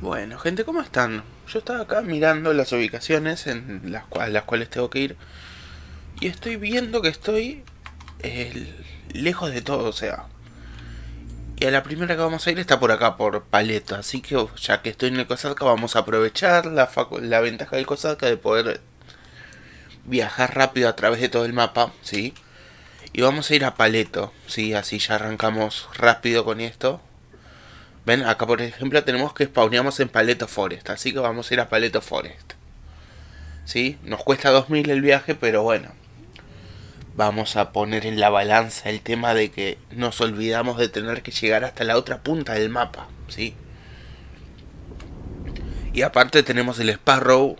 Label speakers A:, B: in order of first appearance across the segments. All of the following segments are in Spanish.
A: Bueno, gente, ¿cómo están? Yo estaba acá mirando las ubicaciones en las, cuales, las cuales tengo que ir. Y estoy viendo que estoy lejos de todo, o sea. Y a la primera que vamos a ir está por acá, por Paleta. Así que ya que estoy en el Cosaca, vamos a aprovechar la, la ventaja del Cosaca de poder viajar rápido a través de todo el mapa, ¿sí? Y vamos a ir a Paleto, ¿sí? Así ya arrancamos rápido con esto. Ven, acá por ejemplo tenemos que spawneamos en Paleto Forest, así que vamos a ir a Paleto Forest. ¿Sí? Nos cuesta 2000 el viaje, pero bueno. Vamos a poner en la balanza el tema de que nos olvidamos de tener que llegar hasta la otra punta del mapa, ¿sí? Y aparte tenemos el Sparrow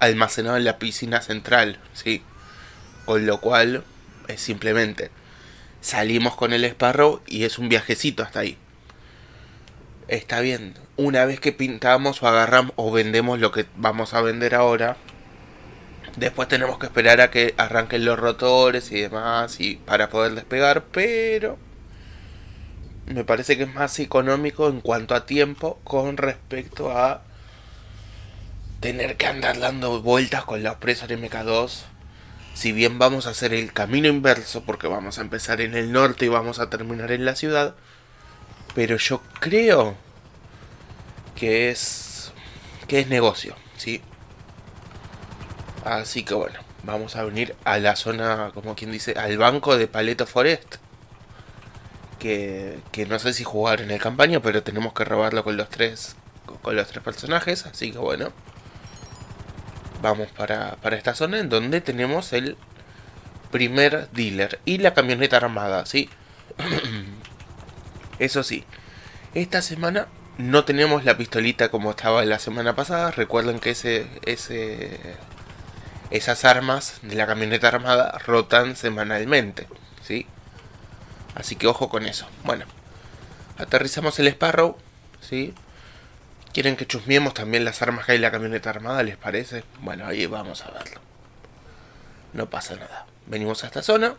A: almacenado en la piscina central, ¿sí? Con lo cual es simplemente salimos con el Sparrow y es un viajecito hasta ahí está bien. Una vez que pintamos o agarramos o vendemos lo que vamos a vender ahora, después tenemos que esperar a que arranquen los rotores y demás y para poder despegar, pero me parece que es más económico en cuanto a tiempo con respecto a tener que andar dando vueltas con los presos MK2. Si bien vamos a hacer el camino inverso porque vamos a empezar en el norte y vamos a terminar en la ciudad, pero yo creo que es que es negocio, ¿sí? Así que bueno, vamos a venir a la zona, como quien dice, al banco de Paleto Forest. Que, que no sé si jugar en el campaña, pero tenemos que robarlo con los tres con los tres personajes, así que bueno. Vamos para, para esta zona en donde tenemos el primer dealer y la camioneta armada, ¿sí? Eso sí, esta semana no tenemos la pistolita como estaba la semana pasada. Recuerden que ese, ese, esas armas de la camioneta armada rotan semanalmente, ¿sí? Así que ojo con eso. Bueno, aterrizamos el Sparrow, ¿sí? ¿Quieren que chusmiemos también las armas que hay en la camioneta armada? ¿Les parece? Bueno, ahí vamos a verlo. No pasa nada. Venimos a esta zona.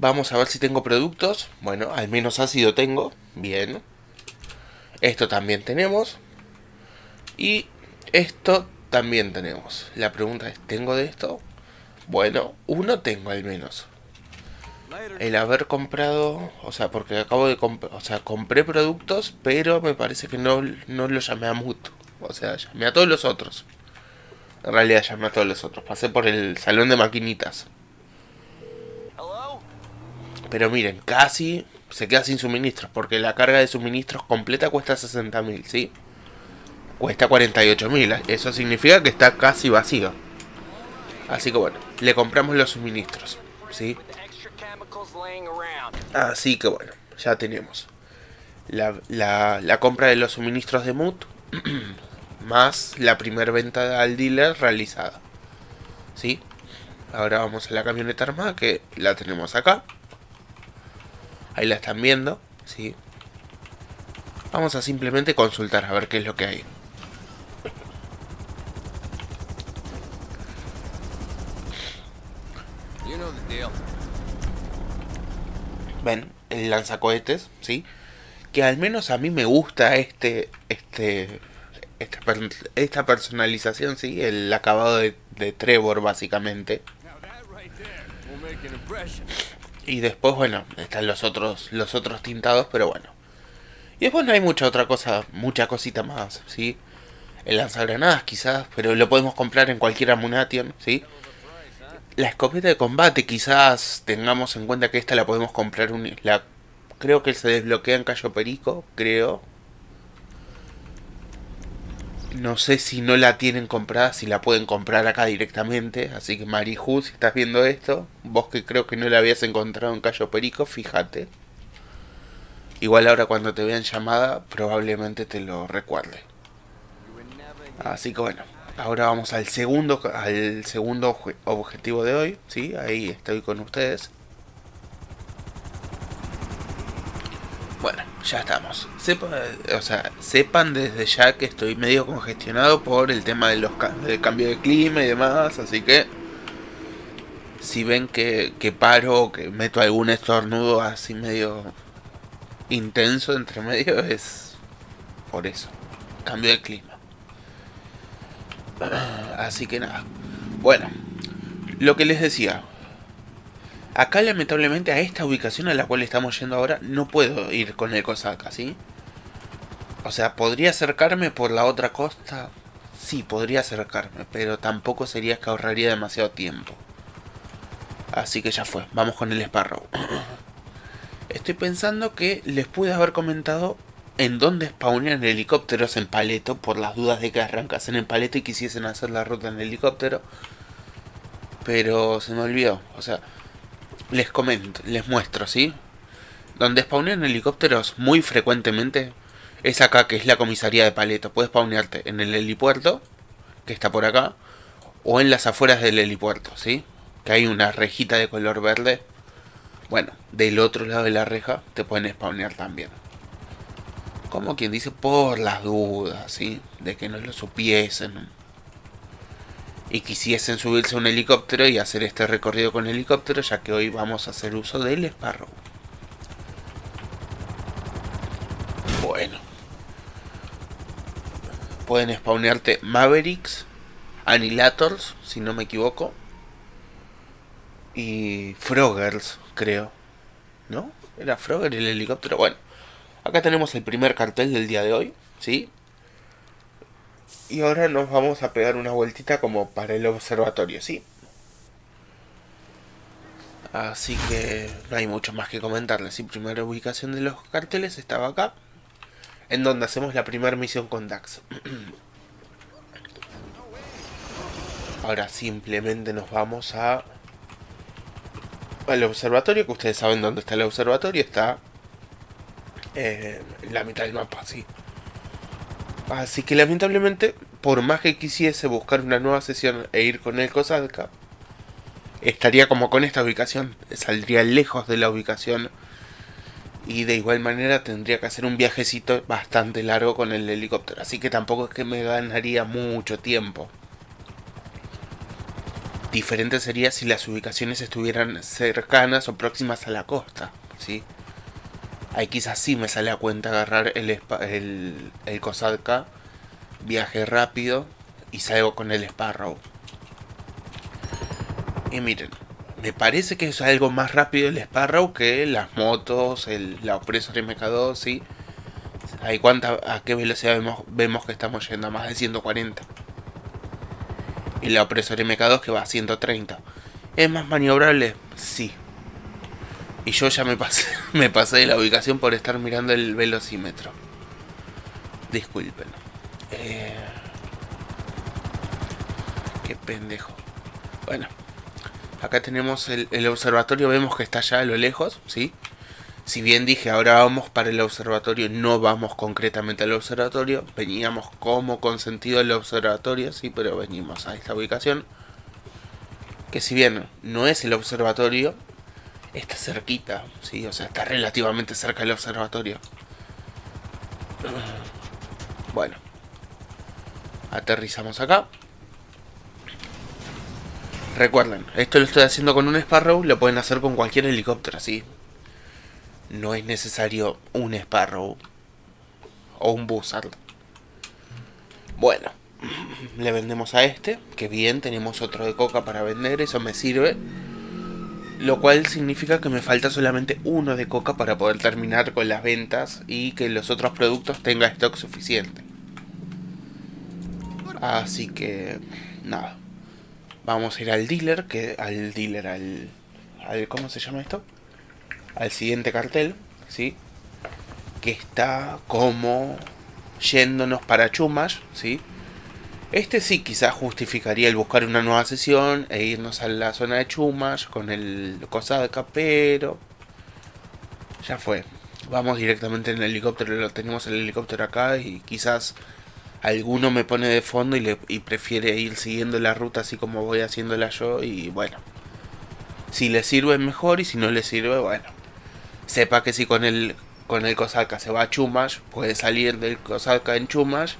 A: Vamos a ver si tengo productos. Bueno, al menos ácido tengo. Bien. Esto también tenemos. Y esto también tenemos. La pregunta es, ¿tengo de esto? Bueno, uno tengo al menos. El haber comprado, o sea, porque acabo de comprar, o sea, compré productos, pero me parece que no, no lo llamé a Mut. O sea, llamé a todos los otros. En realidad llamé a todos los otros. Pasé por el salón de maquinitas. Pero miren, casi se queda sin suministros, porque la carga de suministros completa cuesta 60.000, ¿sí? Cuesta 48.000, eso significa que está casi vacío. Así que bueno, le compramos los suministros, ¿sí? Así que bueno, ya tenemos la, la, la compra de los suministros de Mood más la primera venta al dealer realizada. ¿Sí? Ahora vamos a la camioneta armada que la tenemos acá. Ahí la están viendo, ¿sí? Vamos a simplemente consultar a ver qué es lo que hay. Ven, el lanzacohetes, ¿sí? Que al menos a mí me gusta este, este, esta, esta personalización, ¿sí? El acabado de, de Trevor, básicamente. Y después, bueno, están los otros, los otros tintados, pero bueno. Y después no hay mucha otra cosa, mucha cosita más, ¿sí? El lanzagranadas quizás, pero lo podemos comprar en cualquier Amunation, ¿sí? La escopeta de combate quizás tengamos en cuenta que esta la podemos comprar, un, la, creo que se desbloquea en Cayo Perico, creo, no sé si no la tienen comprada, si la pueden comprar acá directamente. Así que Mariju, si estás viendo esto, vos que creo que no la habías encontrado en Cayo Perico, fíjate. Igual ahora cuando te vean llamada, probablemente te lo recuerde. Así que bueno, ahora vamos al segundo, al segundo objetivo de hoy. ¿sí? Ahí estoy con ustedes. Bueno, ya estamos. o sea, sepan desde ya que estoy medio congestionado por el tema de los del cambio de clima y demás, así que si ven que, que paro que meto algún estornudo así medio intenso entre medio es por eso. cambio de clima. Así que nada. Bueno, lo que les decía. Acá lamentablemente a esta ubicación a la cual estamos yendo ahora no puedo ir con el Kosaka, ¿sí? O sea, ¿podría acercarme por la otra costa? Sí, podría acercarme, pero tampoco sería que ahorraría demasiado tiempo. Así que ya fue, vamos con el Sparrow. Estoy pensando que les pude haber comentado en dónde spawnean helicópteros en paleto, por las dudas de que arrancasen en paleto y quisiesen hacer la ruta en helicóptero. Pero se me olvidó, o sea, les comento, les muestro, ¿sí? Donde spawnean helicópteros muy frecuentemente es acá, que es la comisaría de Paleto. Puedes spawnearte en el helipuerto, que está por acá, o en las afueras del helipuerto, ¿sí? Que hay una rejita de color verde. Bueno, del otro lado de la reja te pueden spawnear también. Como quien dice, por las dudas, ¿sí? De que no lo supiesen. Y quisiesen subirse a un helicóptero y hacer este recorrido con helicóptero, ya que hoy vamos a hacer uso del Sparrow. Bueno pueden spawnearte Mavericks, Annihilators, si no me equivoco, y Froggers, creo. ¿No? ¿Era Frogger el helicóptero? Bueno, acá tenemos el primer cartel del día de hoy, ¿sí? Y ahora nos vamos a pegar una vueltita como para el observatorio, ¿sí? Así que no hay mucho más que comentarles. Sí, primera ubicación de los carteles estaba acá en donde hacemos la primera misión con Dax. Ahora simplemente nos vamos a al observatorio, que ustedes saben dónde está el observatorio, está en la mitad del mapa, sí. Así que lamentablemente, por más que quisiese buscar una nueva sesión e ir con el Kosadka, estaría como con esta ubicación, saldría lejos de la ubicación y de igual manera tendría que hacer un viajecito bastante largo con el helicóptero. Así que tampoco es que me ganaría mucho tiempo. Diferente sería si las ubicaciones estuvieran cercanas o próximas a la costa. ¿sí? Ahí quizás sí me sale a cuenta agarrar el, el, el viaje rápido y salgo con el Sparrow. Y miren, me parece que es algo más rápido el Sparrow que las motos, el, la Opresor MK2, ¿sí? ¿Hay cuánta, ¿A qué velocidad vemos, vemos que estamos yendo? A más de 140. Y la Opresor MK2 que va a 130. ¿Es más maniobrable? Sí. Y yo ya me pasé, me pasé de la ubicación por estar mirando el velocímetro. Disculpen. Eh... Qué pendejo. Bueno. Acá tenemos el, observatorio, vemos que está allá a lo lejos, ¿sí? Si bien dije ahora vamos para el observatorio, no vamos concretamente al observatorio. Veníamos como consentido al observatorio, sí, pero venimos a esta ubicación. Que si bien no es el observatorio, está cerquita, sí, o sea, está relativamente cerca del observatorio. Bueno, aterrizamos acá. Recuerden, esto lo estoy haciendo con un Sparrow, lo pueden hacer con cualquier helicóptero, así. No es necesario un Sparrow o un Buzzard. Bueno, le vendemos a este, que bien, tenemos otro de coca para vender, eso me sirve. Lo cual significa que me falta solamente uno de coca para poder terminar con las ventas y que los otros productos tengan stock suficiente. Así que, nada. Vamos a ir al dealer, que al dealer, al, al ¿cómo se llama esto? Al siguiente cartel, ¿sí? Que está como yéndonos para Chumash, ¿sí? Este sí quizás justificaría el buscar una nueva sesión e irnos a la zona de Chumash con el Kosadka, pero ya fue. Vamos directamente en el helicóptero, lo tenemos el helicóptero acá y quizás alguno me pone de fondo y, le, prefiere ir siguiendo la ruta así como voy haciéndola yo y bueno. Si le sirve mejor y si no le sirve, bueno. Sepa que si con el con el Kosaka se va a Chumash, puede salir del Kosaka en Chumash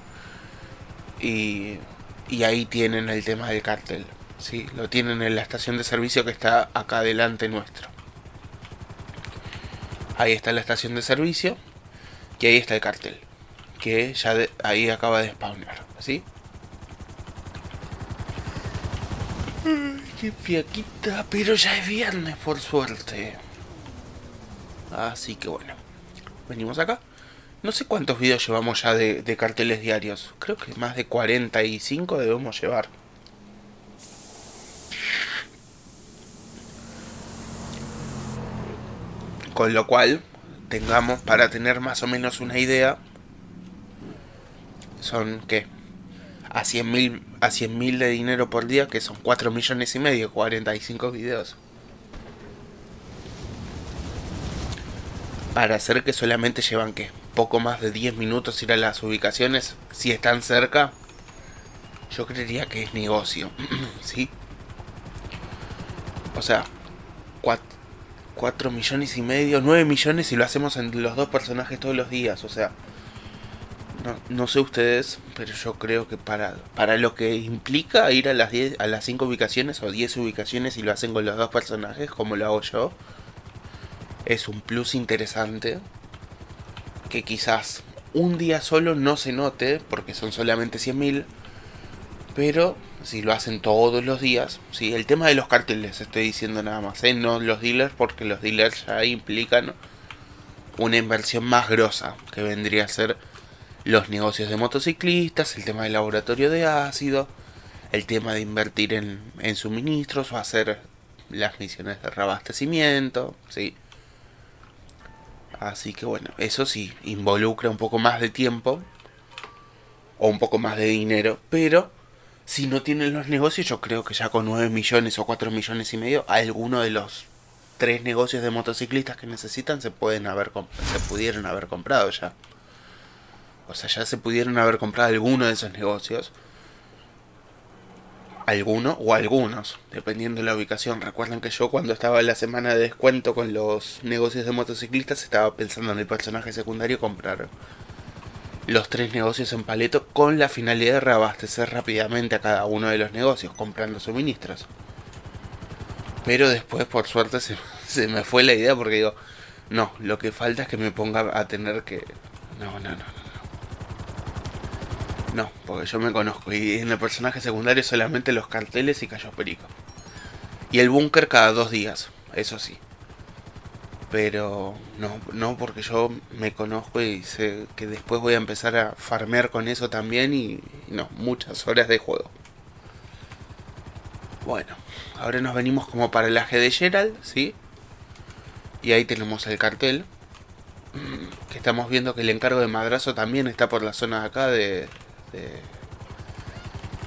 A: y, y ahí tienen el tema del cartel. ¿sí? Lo tienen en la estación de servicio que está acá delante nuestro. Ahí está la estación de servicio y ahí está el cartel. que ya ahí acaba de spawnar, ¿sí? qué fiaquita, pero ya es viernes por suerte. Así que bueno, venimos acá. No sé cuántos videos llevamos ya de, carteles diarios. Creo que más de 45 debemos llevar. Con lo cual, tengamos para tener más o menos una idea, son que a 100 mil a 100 mil de dinero por día, que son 4 millones y medio, 45 videos. Para hacer que solamente llevan que poco más de 10 minutos ir a las ubicaciones, si están cerca, yo creería que es negocio, ¿sí? O sea, 4 4 millones y medio, 9 millones si lo hacemos en los dos personajes todos los días. O sea, no, sé ustedes, pero yo creo que para, para lo que implica ir a las 10, a las 5 ubicaciones o 10 ubicaciones y lo hacen con los dos personajes, como lo hago yo, es un plus interesante que quizás un día solo no se note, porque son solamente 100.000, pero si lo hacen todos los días. Sí, el tema de los carteles estoy diciendo nada más, ¿eh? no los dealers, porque los dealers ya implican una inversión más grosa, que vendría a ser los negocios de motociclistas, el tema del laboratorio de ácido, el tema de invertir en, en suministros o hacer las misiones de reabastecimiento, ¿sí? Así que bueno, eso sí, involucra un poco más de tiempo o un poco más de dinero, pero si no tienen los negocios, yo creo que ya con 9 millones o 4 millones y medio, alguno de los tres negocios de motociclistas que necesitan se pueden haber se pudieron haber comprado ya. O sea, ya se pudieron haber comprado alguno de esos negocios. Alguno o algunos, dependiendo de la ubicación. Recuerden que yo cuando estaba en la semana de descuento con los negocios de motociclistas estaba pensando en el personaje secundario comprar los tres negocios en paleto con la finalidad de reabastecer rápidamente a cada uno de los negocios comprando suministros. Pero después, por suerte, se, me fue la idea porque digo, no, lo que falta es que me ponga a tener que... No, no, no, no. No, porque yo me conozco y en el personaje secundario solamente los carteles y callos perico. Y el búnker cada dos días, eso sí. Pero no, no porque yo me conozco y sé que después voy a empezar a farmear con eso también y, no, muchas horas de juego. Bueno, ahora nos venimos como para el aje de Gerald, ¿sí? Y ahí tenemos el cartel. Que estamos viendo que el encargo de madrazo también está por la zona de acá de, de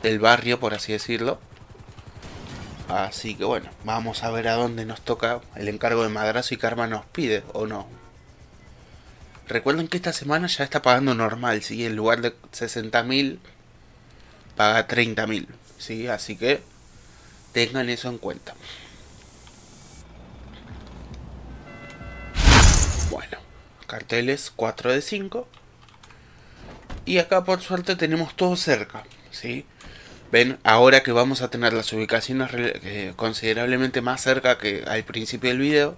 A: del barrio, por así decirlo. Así que bueno, vamos a ver a dónde nos toca el encargo de madrazo y Karma nos pide o no. Recuerden que esta semana ya está pagando normal, ¿sí? En lugar de 60.000, paga 30.000, ¿sí? Así que tengan eso en cuenta. Bueno, carteles 4 de 5. Y acá por suerte tenemos todo cerca, ¿sí? Ven, ahora que vamos a tener las ubicaciones eh, considerablemente más cerca que al principio del video,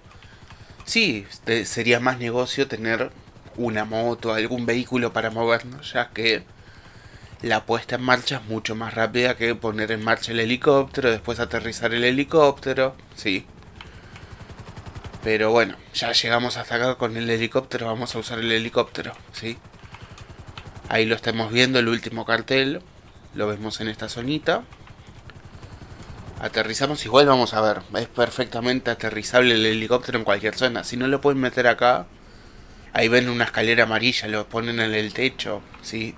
A: sí, sería más negocio tener una moto, algún vehículo para movernos, ya que la puesta en marcha es mucho más rápida que poner en marcha el helicóptero, después aterrizar el helicóptero, sí. Pero bueno, ya llegamos hasta acá con el helicóptero, vamos a usar el helicóptero, sí. Ahí lo estamos viendo, el último cartel. Lo vemos en esta zonita. Aterrizamos igual, vamos a ver. Es perfectamente aterrizable el helicóptero en cualquier zona. Si no lo pueden meter acá, ahí ven una escalera amarilla, lo ponen en el techo. ¿sí?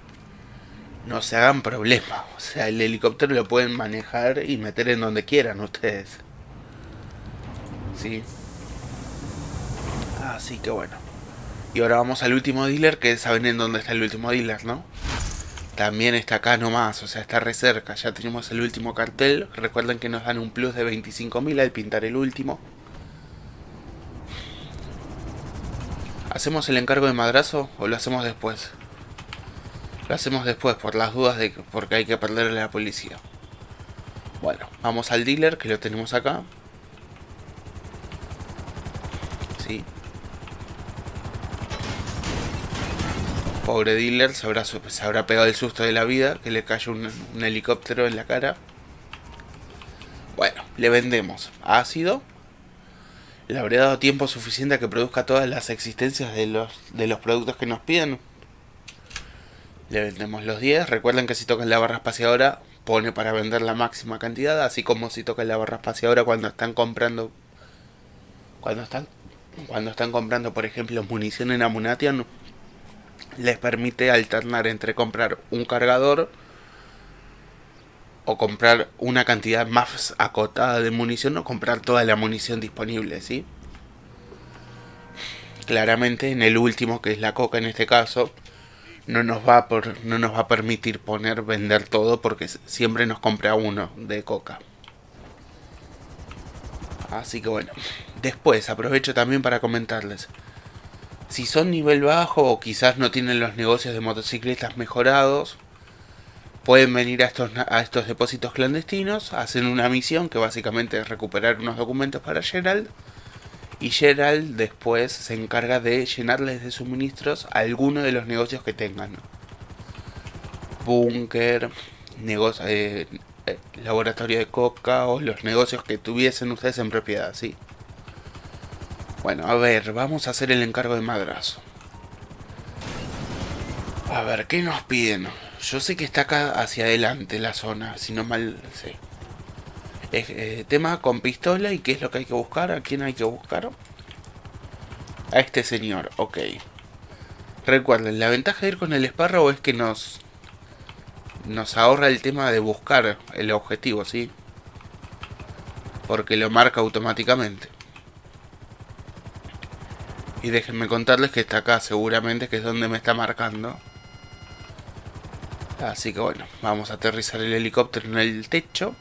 A: No se hagan problema. O sea, el helicóptero lo pueden manejar y meter en donde quieran ustedes. ¿Sí? Así que bueno. Y ahora vamos al último dealer, que saben en dónde está el último dealer, ¿no? También está acá nomás, o sea, está re cerca. Ya tenemos el último cartel. Recuerden que nos dan un plus de 25.000 al pintar el último. ¿Hacemos el encargo de madrazo o lo hacemos después? Lo hacemos después por las dudas de que, porque hay que perderle a la policía. Bueno, vamos al dealer que lo tenemos acá. Pobre dealer, se habrá, se habrá pegado el susto de la vida, que le cayó un, helicóptero en la cara. Bueno, le vendemos ácido. Le habré dado tiempo suficiente a que produzca todas las existencias de los, de los productos que nos piden. Le vendemos los 10. Recuerden que si tocan la barra espaciadora pone para vender la máxima cantidad. Así como si tocan la barra espaciadora cuando están comprando... Cuando están, cuando están comprando, por ejemplo, munición en Amunation. Les permite alternar entre comprar un cargador o comprar una cantidad más acotada de munición o comprar toda la munición disponible, ¿sí? Claramente en el último, que es la coca en este caso, no nos va por, no nos va a permitir poner vender todo porque siempre nos compra uno de coca. Así que bueno, después aprovecho también para comentarles. Si son nivel bajo o quizás no tienen los negocios de motocicletas mejorados, pueden venir a estos, a estos depósitos clandestinos, hacen una misión que básicamente es recuperar unos documentos para Gerald. Y Gerald después se encarga de llenarles de suministros a alguno de los negocios que tengan. Búnker, eh, eh, laboratorio de coca o los negocios que tuviesen ustedes en propiedad, ¿sí? Bueno, a ver, vamos a hacer el encargo de madrazo. A ver, ¿qué nos piden? Yo sé que está acá hacia adelante la zona, si no mal sé. Es, eh, tema con pistola y qué es lo que hay que buscar, a quién hay que buscar. A este señor, ok. Recuerden, la ventaja de ir con el espárrago es que nos nos ahorra el tema de buscar el objetivo, ¿sí? Porque lo marca automáticamente. Y déjenme contarles que está acá seguramente, que es donde me está marcando. Así que bueno, vamos a aterrizar el helicóptero en el techo.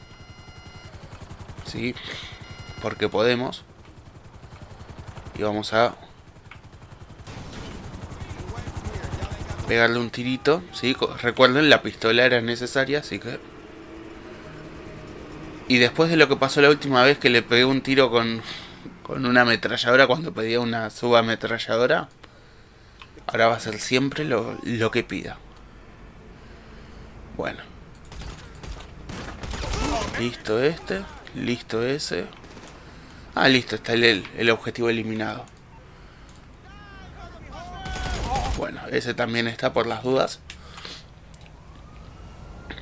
A: Sí, porque podemos. Y vamos a pegarle un tirito. ¿sí? Recuerden, la pistola era necesaria, así que... Y después de lo que pasó la última vez que le pegué un tiro con, con una ametralladora cuando pedía una subametralladora, ahora va a ser siempre lo, lo que pida. Bueno. Listo este. Listo ese. Ah, listo, está el, el objetivo eliminado. Bueno, ese también está por las dudas.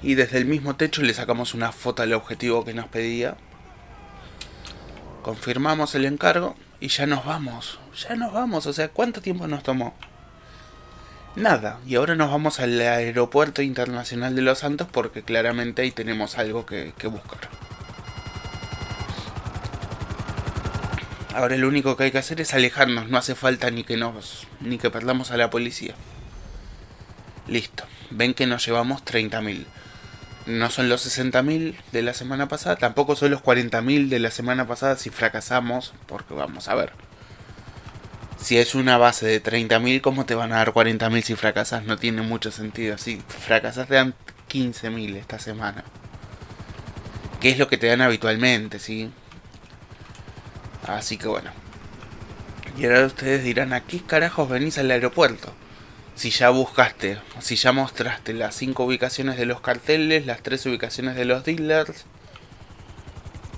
A: Y desde el mismo techo le sacamos una foto al objetivo que nos pedía. Confirmamos el encargo y ya nos vamos. Ya nos vamos. O sea, ¿cuánto tiempo nos tomó? Nada, y ahora nos vamos al aeropuerto internacional de Los Santos porque claramente ahí tenemos algo que, buscar. Ahora lo único que hay que hacer es alejarnos, no hace falta ni que nos ni que perdamos a la policía. Listo. Ven que nos llevamos 30.000. No son los 60.000 de la semana pasada, tampoco son los 40.000 de la semana pasada si fracasamos, porque vamos a ver. Si es una base de 30.000, ¿cómo te van a dar 40.000 si fracasas? No tiene mucho sentido. Si fracasas te dan 15.000 esta semana. Que es lo que te dan habitualmente, ¿sí? Así que bueno. Y ahora ustedes dirán, ¿a qué carajos venís al aeropuerto? Si ya buscaste, si ya mostraste las 5 ubicaciones de los carteles, las 3 ubicaciones de los dealers.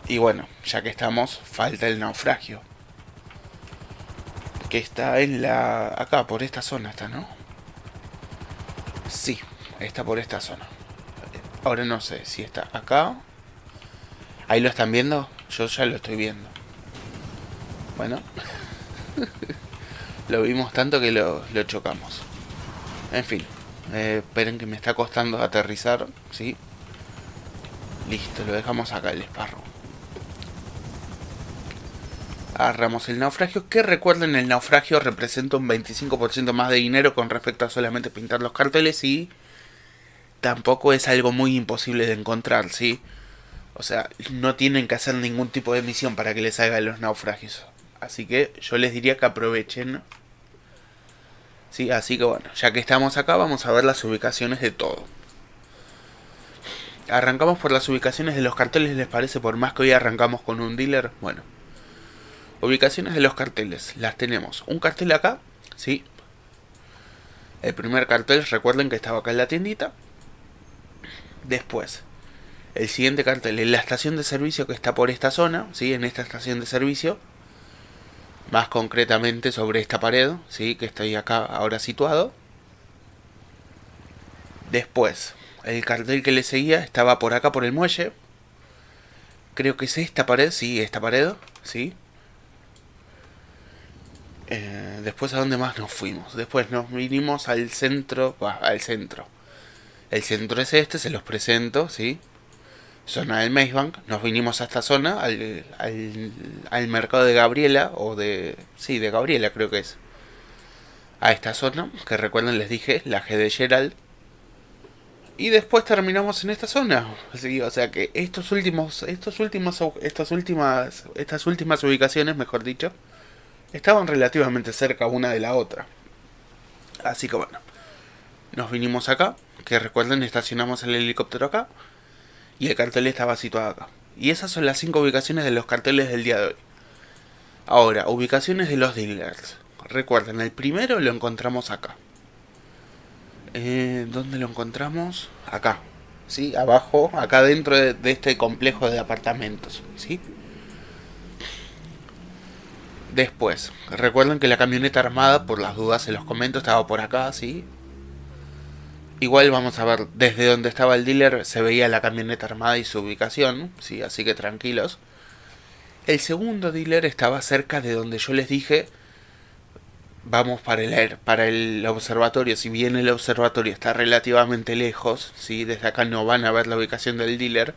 A: Y bueno, ya que estamos, falta el naufragio que está en la... acá, por esta zona está, ¿no? Sí, está por esta zona. Ahora no sé si está acá. ¿Ahí lo están viendo? Yo ya lo estoy viendo. Bueno. lo vimos tanto que lo, chocamos. En fin. Eh, esperen que me está costando aterrizar. ¿Sí? Listo, lo dejamos acá el esparro agarramos el naufragio, que recuerden el naufragio representa un 25% más de dinero con respecto a solamente pintar los carteles y tampoco es algo muy imposible de encontrar, ¿sí? O sea, no tienen que hacer ningún tipo de misión para que les hagan los naufragios. Así que yo les diría que aprovechen. Sí, así que bueno, ya que estamos acá vamos a ver las ubicaciones de todo. Arrancamos por las ubicaciones de los carteles, ¿les parece? Por más que hoy arrancamos con un dealer, bueno. Ubicaciones de los carteles. Las tenemos. Un cartel acá, ¿sí? El primer cartel, recuerden que estaba acá en la tiendita. Después, el siguiente cartel en la estación de servicio que está por esta zona, ¿sí? En esta estación de servicio. Más concretamente sobre esta pared, ¿sí? Que estoy acá ahora situado. Después, el cartel que le seguía estaba por acá por el muelle. Creo que es esta pared, sí, esta pared, sí. Eh, después a dónde más nos fuimos. Después nos vinimos al centro, al centro. El centro es este, se los presento, ¿sí? Zona del Maze Bank. Nos vinimos a esta zona, al, al, al mercado de Gabriela, o de... Sí, de Gabriela creo que es. A esta zona, que recuerden les dije, la G de Gerald. Y después terminamos en esta zona. Sí, o sea que estos últimos, estos últimos, estas últimas, estas últimas ubicaciones, mejor dicho, estaban relativamente cerca una de la otra. Así que bueno, nos vinimos acá, que recuerden estacionamos el helicóptero acá y el cartel estaba situado acá. Y esas son las cinco ubicaciones de los carteles del día de hoy. Ahora, ubicaciones de los dealers. Recuerden, el primero lo encontramos acá. Eh, ¿Dónde lo encontramos? Acá. ¿Sí? Abajo, acá dentro de, de este complejo de apartamentos. ¿Sí? Después, recuerden que la camioneta armada, por las dudas se los comento, estaba por acá, ¿sí? Igual vamos a ver, desde donde estaba el dealer se veía la camioneta armada y su ubicación, ¿sí? Así que tranquilos. El segundo dealer estaba cerca de donde yo les dije, vamos para el, para el observatorio. Si bien el observatorio está relativamente lejos, ¿sí? Desde acá no van a ver la ubicación del dealer.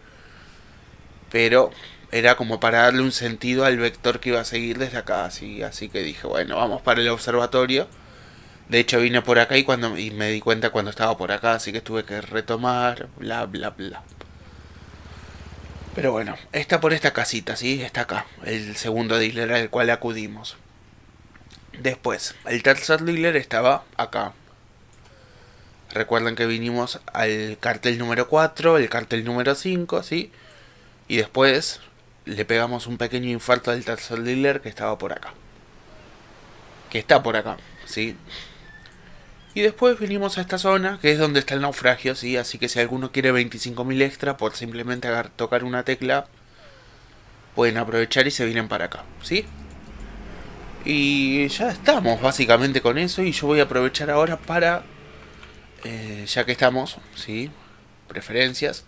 A: Pero era como para darle un sentido al vector que iba a seguir desde acá. Así, así que dije, bueno, vamos para el observatorio. De hecho vine por acá y cuando y me di cuenta cuando estaba por acá, así que tuve que retomar, bla bla bla. Pero bueno, está por esta casita, ¿sí? Está acá, el segundo dealer al cual acudimos. Después, el tercer dealer estaba acá. Recuerden que vinimos al cartel número 4, el cartel número 5, ¿sí? Y después le pegamos un pequeño infarto al tercer dealer que estaba por acá. Que está por acá, ¿sí? Y después vinimos a esta zona, que es donde está el naufragio, ¿sí? Así que si alguno quiere 25.000 extra por simplemente tocar una tecla, pueden aprovechar y se vienen para acá, ¿sí? Y ya estamos básicamente con eso y yo voy a aprovechar ahora para, eh, ya que estamos, ¿sí? Preferencias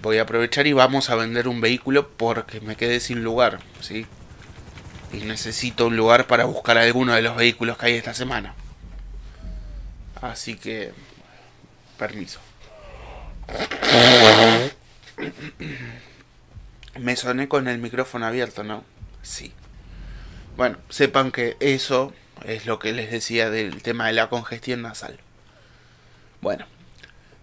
A: voy a aprovechar y vamos a vender un vehículo porque me quedé sin lugar, ¿sí? Y necesito un lugar para buscar alguno de los vehículos que hay esta semana. Así que... Permiso. Me soné con el micrófono abierto, ¿no? Sí. Bueno, sepan que eso es lo que les decía del tema de la congestión nasal. Bueno,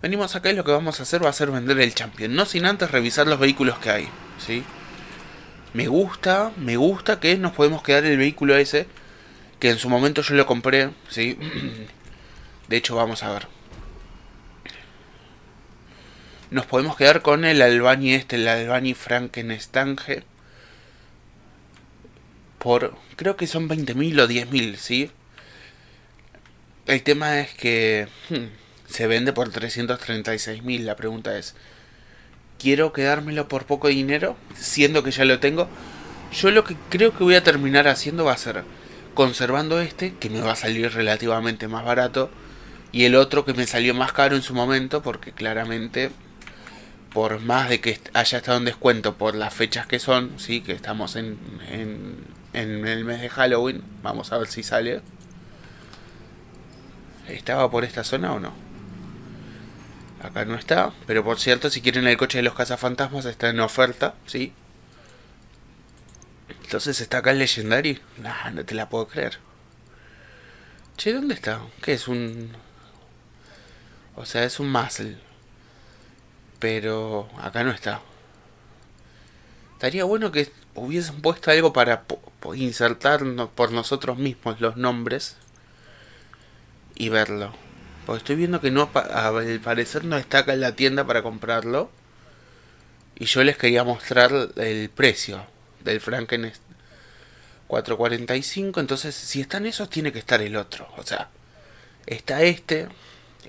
A: Venimos acá y lo que vamos a hacer va a ser vender el Champion. No sin antes revisar los vehículos que hay. ¿sí? Me gusta, me gusta que nos podemos quedar el vehículo ese. Que en su momento yo lo compré. ¿sí? De hecho, vamos a ver. Nos podemos quedar con el Albani este, el Albani Frankenstange. Por, creo que son 20.000 o 10.000, ¿sí? El tema es que... Hmm, se vende por 336 mil. La pregunta es, ¿quiero quedármelo por poco dinero? Siendo que ya lo tengo. Yo lo que creo que voy a terminar haciendo va a ser conservando este, que me va a salir relativamente más barato, y el otro que me salió más caro en su momento, porque claramente, por más de que haya estado en descuento por las fechas que son, sí, que estamos en, en, en el mes de Halloween, vamos a ver si sale. ¿Estaba por esta zona o no? Acá no está. Pero por cierto, si quieren el coche de los cazafantasmas, está en oferta, ¿sí? Entonces está acá el Legendary. Nah, no te la puedo creer. Che, ¿dónde está? ¿Qué es un...? O sea, es un muscle. Pero acá no está. Estaría bueno que hubiesen puesto algo para insertar por nosotros mismos los nombres y verlo. Porque estoy viendo que no, al parecer no está acá en la tienda para comprarlo. Y yo les quería mostrar el precio del Franken 445. Entonces, si están esos, tiene que estar el otro. O sea, Está este,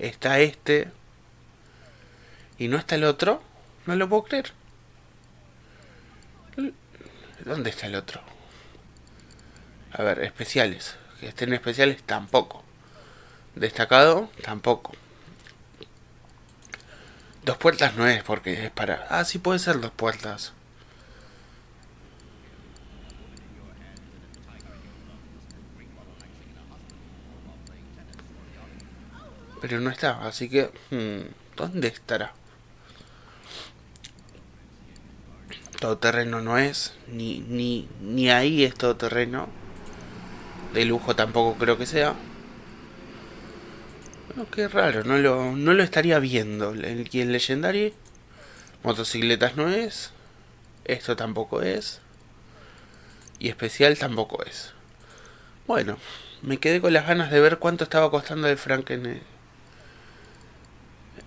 A: está este, y no está el otro. No lo puedo creer. ¿Dónde está el otro? A ver, especiales. Que estén especiales tampoco. Destacado tampoco. Dos puertas no es porque es para... Ah, sí puede ser dos puertas. Pero no está, así que... Hmm, ¿Dónde estará? Todoterreno no es, ni, ni, ni ahí es todoterreno. De lujo tampoco creo que sea. Oh, qué raro, no lo, no lo estaría viendo. El, el Legendary. Motocicletas no es. Esto tampoco es. Y especial tampoco es. Bueno, me quedé con las ganas de ver cuánto estaba costando el Franken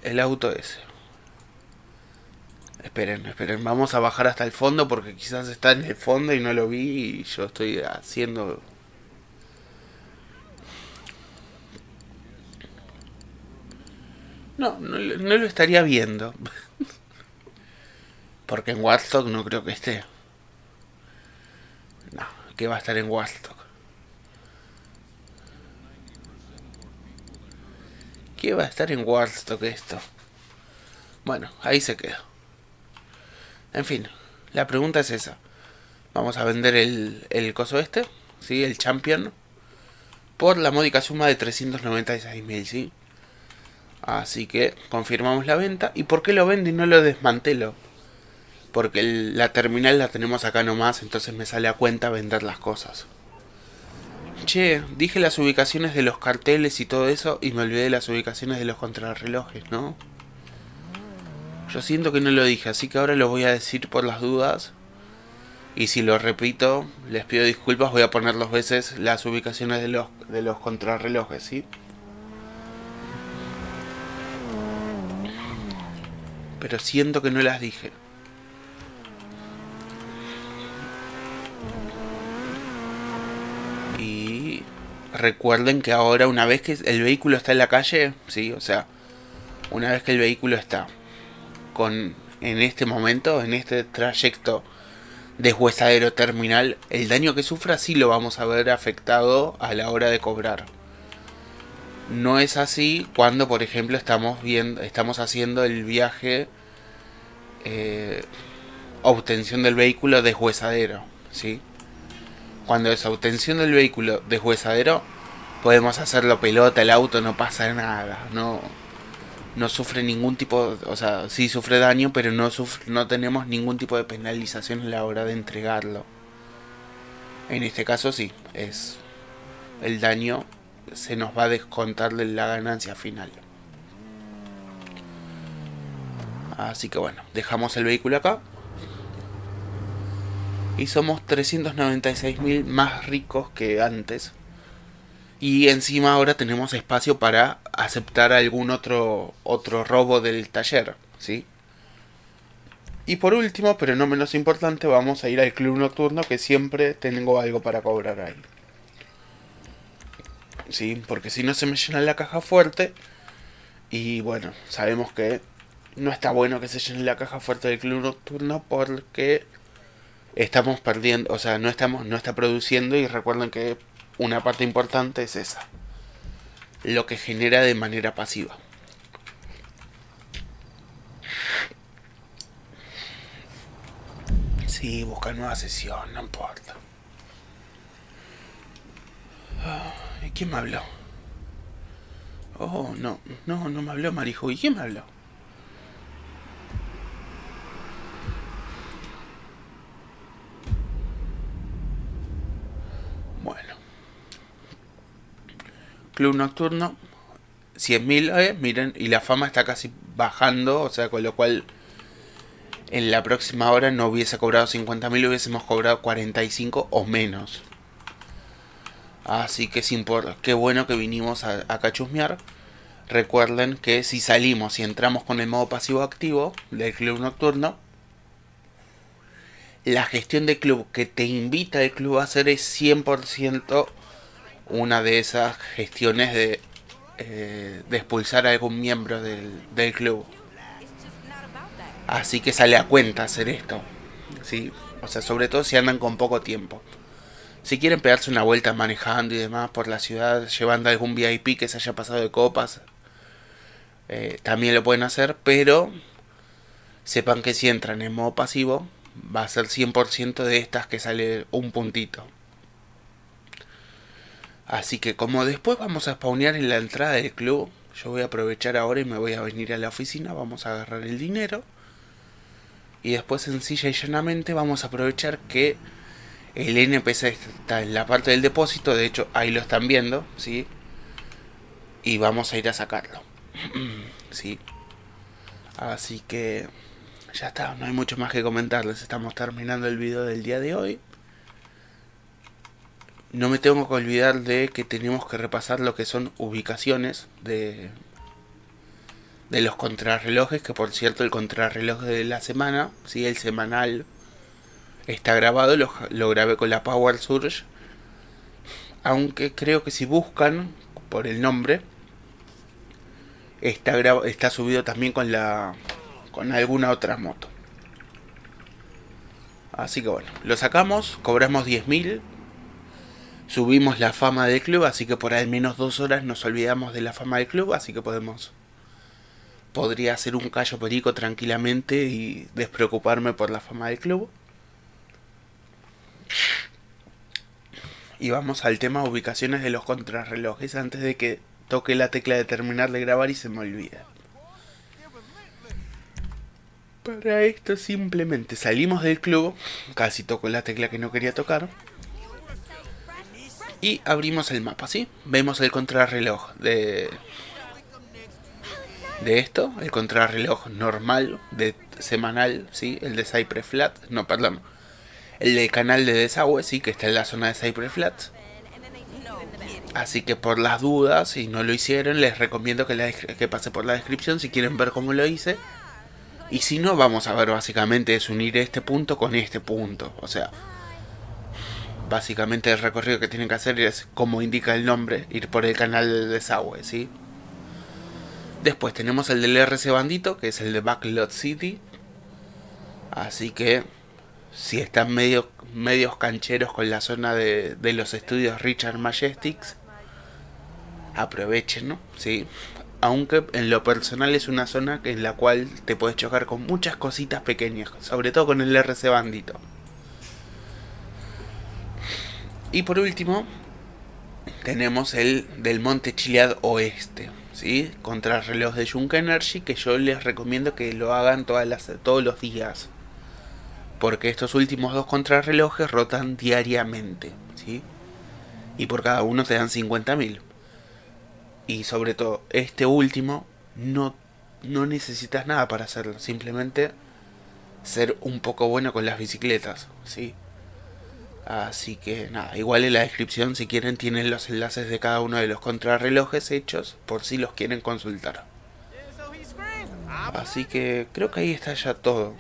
A: el, auto ese. Esperen, esperen, vamos a bajar hasta el fondo porque quizás está en el fondo y no lo vi y yo estoy haciendo No, no, lo estaría viendo. Porque en Watstock no creo que esté. No, que va a estar en Watstock. ¿Qué va a estar en Watstock esto? Bueno, ahí se quedó. En fin, la pregunta es esa. Vamos a vender el, el coso este, ¿sí? El Champion. Por la módica suma de 396.000, ¿sí? Así que confirmamos la venta. ¿Y por qué lo vendo y no lo desmantelo? Porque la terminal la tenemos acá nomás, entonces me sale a cuenta vender las cosas. Che, dije las ubicaciones de los carteles y todo eso y me olvidé de las ubicaciones de los contrarrelojes, ¿no? Yo siento que no lo dije, así que ahora lo voy a decir por las dudas. Y si lo repito, les pido disculpas, voy a poner dos veces las ubicaciones de los, de los contrarrelojes, ¿sí? pero siento que no las dije. Y recuerden que ahora una vez que el vehículo está en la calle, sí, o sea, una vez que el vehículo está con en este momento, en este trayecto deshuesadero terminal, el daño que sufra sí lo vamos a ver afectado a la hora de cobrar. No es así cuando, por ejemplo, estamos viendo, estamos haciendo el viaje eh, obtención del vehículo deshuesadero, ¿sí? Cuando es obtención del vehículo deshuesadero, podemos hacerlo pelota, el auto no pasa nada, no no sufre ningún tipo, o sea, sí sufre daño, pero no sufre, no tenemos ningún tipo de penalización a la hora de entregarlo. En este caso sí, es el daño se nos va a descontar de la ganancia final. Así que bueno, dejamos el vehículo acá. Y somos 396.000 más ricos que antes. Y encima ahora tenemos espacio para aceptar algún otro, otro robo del taller. ¿sí? Y por último, pero no menos importante, vamos a ir al club nocturno que siempre tengo algo para cobrar ahí. Sí, porque si no se me llena la caja fuerte. Y bueno, sabemos que no está bueno que se llene la caja fuerte del club nocturno porque estamos perdiendo, o sea, no estamos no está produciendo y recuerden que una parte importante es esa. Lo que genera de manera pasiva. Sí, busca nueva sesión, no importa. ¿Y quién me habló? Oh, no, no, no me habló Marijo. ¿Y quién me habló? Bueno. Club Nocturno. 100.000, eh, miren, y la fama está casi bajando, o sea, con lo cual en la próxima hora no hubiese cobrado 50.000, hubiésemos cobrado 45 o menos. Así que sin por qué bueno que vinimos a, a cachusmear. Recuerden que si salimos y entramos con el modo pasivo activo del club nocturno, la gestión de club que te invita el club a hacer es 100% una de esas gestiones de eh, de expulsar a algún miembro del, del club. Así que sale a cuenta hacer esto. ¿sí? O sea, sobre todo si andan con poco tiempo. Si quieren pegarse una vuelta manejando y demás por la ciudad, llevando algún VIP que se haya pasado de copas, eh, también lo pueden hacer, pero sepan que si entran en modo pasivo, va a ser 100% de estas que sale un puntito. Así que como después vamos a spawnear en la entrada del club, yo voy a aprovechar ahora y me voy a venir a la oficina, vamos a agarrar el dinero. Y después sencilla y llanamente vamos a aprovechar que el NPC está en la parte del depósito, de hecho ahí lo están viendo, ¿sí? Y vamos a ir a sacarlo. ¿Sí? Así que ya está, no hay mucho más que comentarles. Estamos terminando el video del día de hoy. No me tengo que olvidar de que tenemos que repasar lo que son ubicaciones de, de los contrarrelojes, que por cierto el contrarreloj de la semana, ¿sí? el semanal, está grabado, lo, lo grabé con la Power Surge. Aunque creo que si buscan por el nombre, está, está subido también con la con alguna otra moto. Así que bueno, lo sacamos, cobramos 10.000. Subimos la fama del club, así que por al menos dos horas nos olvidamos de la fama del club, así que podemos... Podría hacer un callo perico tranquilamente y despreocuparme por la fama del club. Y vamos al tema ubicaciones de los contrarrelojes antes de que toque la tecla de terminar de grabar y se me olvide. Para esto simplemente salimos del club, casi toco la tecla que no quería tocar. Y abrimos el mapa, ¿sí? Vemos el contrarreloj de, de esto, el contrarreloj normal, de semanal, ¿sí? El de Cypress Flat, no, perdón. El de canal de desagüe, sí, que está en la zona de Cypress Flat. Así que por las dudas, si no lo hicieron, les recomiendo que, que pase por la descripción si quieren ver cómo lo hice. Y si no, vamos a ver básicamente es unir este punto con este punto. O sea, básicamente el recorrido que tienen que hacer es, como indica el nombre, ir por el canal del desagüe, ¿sí? Después tenemos el del RC Bandito, que es el de Backlot City. Así que, si están medio, medios cancheros con la zona de, de los estudios Richard Majestics, aprovechen, ¿no? Sí, aunque en lo personal es una zona en la cual te puedes chocar con muchas cositas pequeñas, sobre todo con el RC Bandito. Y por último, tenemos el del Monte Chiliad Oeste, ¿sí? Contra el reloj de Junk Energy, que yo les recomiendo que lo hagan todas las, todos los días. Porque estos últimos dos contrarrelojes rotan diariamente, ¿sí? Y por cada uno te dan 50.000. Y sobre todo, este último no, no necesitas nada para hacerlo. Simplemente ser un poco bueno con las bicicletas, ¿sí? Así que nada, igual en la descripción si quieren tienen los enlaces de cada uno de los contrarrelojes hechos por si los quieren consultar. Así que creo que ahí está ya todo.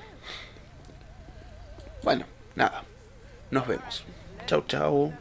A: Bueno, nada. Nos vemos. Chau chau.